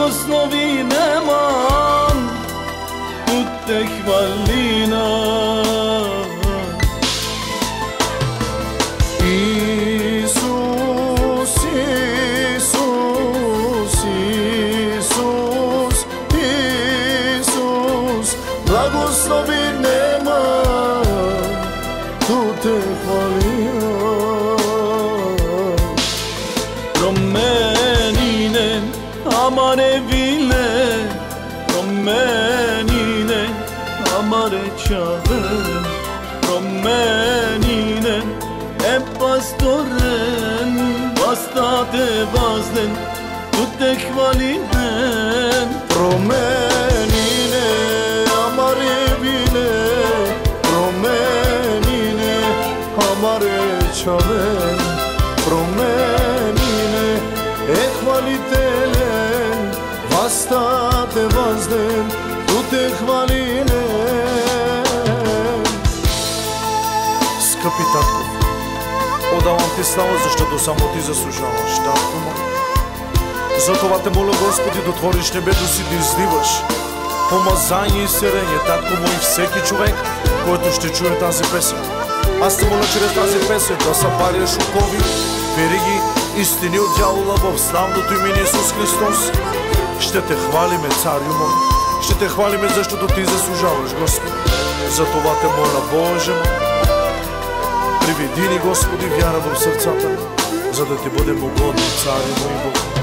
Λαγος νομινεμαν, που τεχναλινα. Ιησους Ιησους Ιησους Ιησους, λαγος νομινεμαν. Romenine amare çağır Romenine e pastoren Bastate bazden tutek validen Romenine amare bile Romenine amare çağır Romenine e kvalite Христате възден, Туте хвалиме. Скъпи татко, отдавам ти слава, защото само ти заслужаваш, татко му. Затова те моля, Господи, да твориш небето си да изливаш помазание и сирение, татко му и всеки човек, който ще чуе тази песен. Аз те моля чрез тази песен да събаряш окови, вериги и от дявола в славното име Исус Христос. Ще те хвалиме, царю мой, ще те хвалиме, защото ти заслужаваш, Господи. Затова те моля, Боже мой, приведи ни, Господи, вяра в сърцата, ми, за да ти бъдем угодни, царю мой Бог.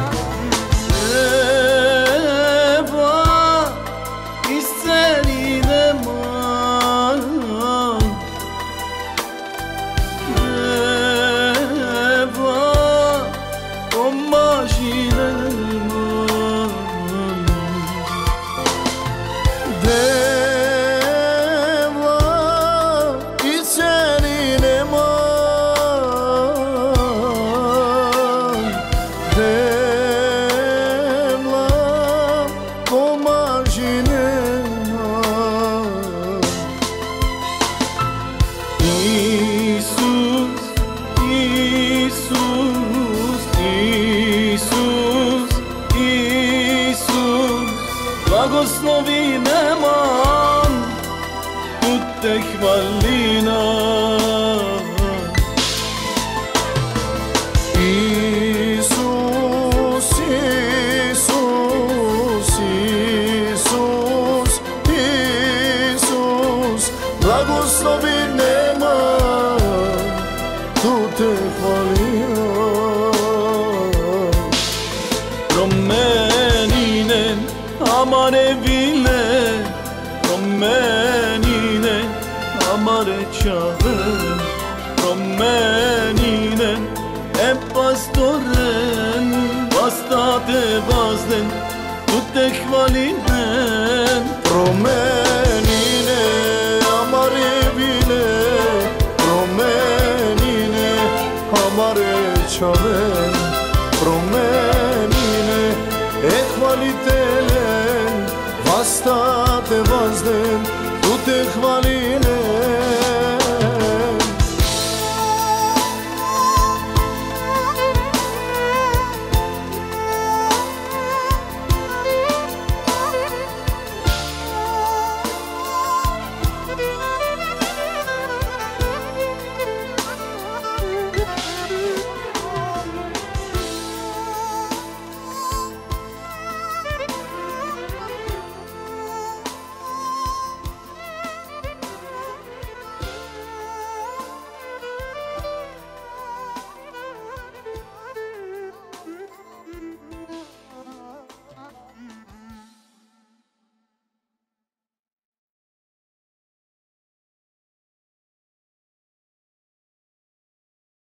Ιησούς, Ιησούς, Ιησούς, Ιησούς. Λόγος να βίνεμαν, ούτε χμαλίναν Amar evine Romenine Amar çağır Romenine Hep pastoren Bastate bazden Tutek validen Romenine Amar evine Romenine Amar çağır Romenine E հաստատ է վազդեմ, դու տեղ վալի